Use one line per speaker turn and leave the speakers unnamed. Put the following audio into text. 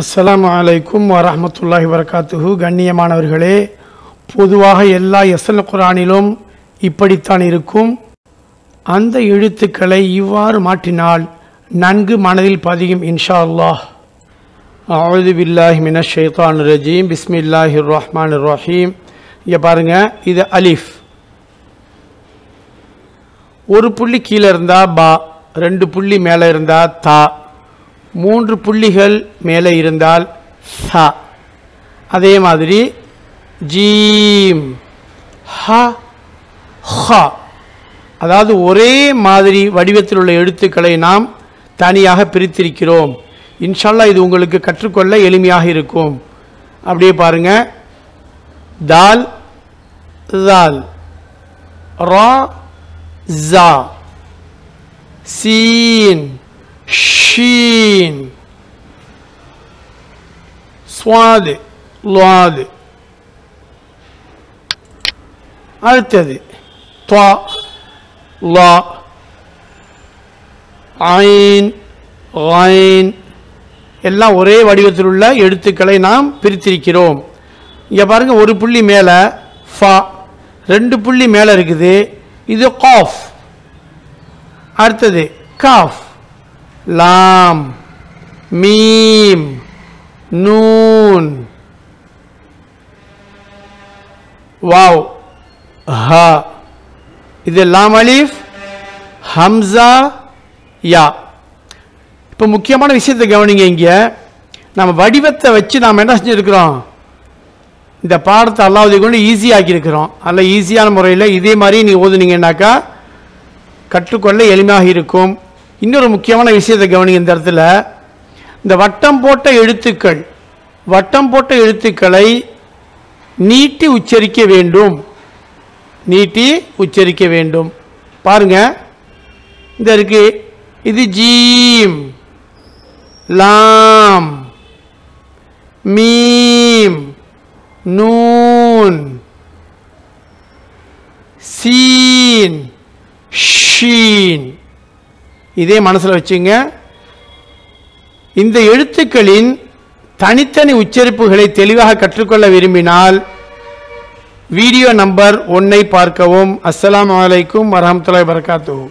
அஸ்லாம் அலைக்கும் வரமத்துல்லாஹி வரகாத்துஹு கண்ணியமானவர்களே பொதுவாக எல்லா எஸ்எல் குரானிலும் இப்படித்தான் இருக்கும். அந்த எழுத்துக்களை இவ்வாறு மாற்றினால் நன்கு மனதில் பதியும் இன்ஷா அல்லாஹ். அவது பில்லாஹி மின ஷேத்தான் ரஜீம். பிஸ்மில்லாஹி ரஹ்மான் ரஹீம் இங்கே பாருங்கள் இது அலிஃப். ஒரு புள்ளி கீழே இருந்தால் பா ரெண்டு புள்ளி மேலே இருந்தால் தா. மூன்று புள்ளிகள் மேலே இருந்தால் ச. அதே மாதிரி ஜீம் ஹ ஹ. அதாவது ஒரே மாதிரி வடிவத்தில் உள்ள எழுத்துக்களை நாம் தனியாக பிரித்திருக்கிறோம். இன்ஷால்லா இது உங்களுக்கு கற்றுக்கொள்ள எளிமையாக இருக்கும். அப்படியே பாருங்க. தால் தால். ரா ஜா. சீன். ஷீன் ஸ்வாது லுவாது அடுத்தது துவா லா ஐன் ஐன் எல்லாம் ஒரே வடிவத்தில் உள்ள எழுத்துக்களை நாம் பிரித்திருக்கிறோம். இங்கே பாருங்க ஒரு புள்ளி மேலே ஃபா. ரெண்டு புள்ளி மேலே இருக்குது. இது காஃப். அடுத்தது காஃப். லாம் மீம் நூன் வாவ் ஹ இது லாம் அலீஃப் ஹம்சா யா இப்போ முக்கியமான விஷயத்தை கவனிங்க இங்கே. நம்ம வடிவத்தை வச்சு நாம் என்ன செஞ்சுருக்கிறோம்? இந்த பாடத்தை அல்லாவது கொண்டு ஈஸியாக்கியிருக்கிறோம் அதில் ஈஸியான முறையில் இதே மாதிரி நீங்கள் ஓதுனீங்கன்னாக்கா கற்றுக்கொள்ள எளிமையாக இருக்கும். இன்னொரு முக்கியமான விஷயத்தை கவனிங்க இந்த இடத்துல. இந்த வட்டம் போட்ட எழுத்துக்கள் வட்டம் போட்ட எழுத்துக்களை நீட்டி உச்சரிக்க வேண்டும். நீட்டி உச்சரிக்க வேண்டும். பாருங்க. இந்த இருக்கு. இது ஜீம். லாம். மீம். நூன். சீன். ஷீன். இதே மனசில் வச்சுங்க. இந்த எழுத்துக்களின் தனித்தனி உச்சரிப்புகளை தெளிவாக கற்றுக்கொள்ள விரும்பினால் வீடியோ நம்பர் ஒன்னை பார்க்கவும். அஸ்லாம் வலைக்கும் வரமத்துல வரகாத்துஹு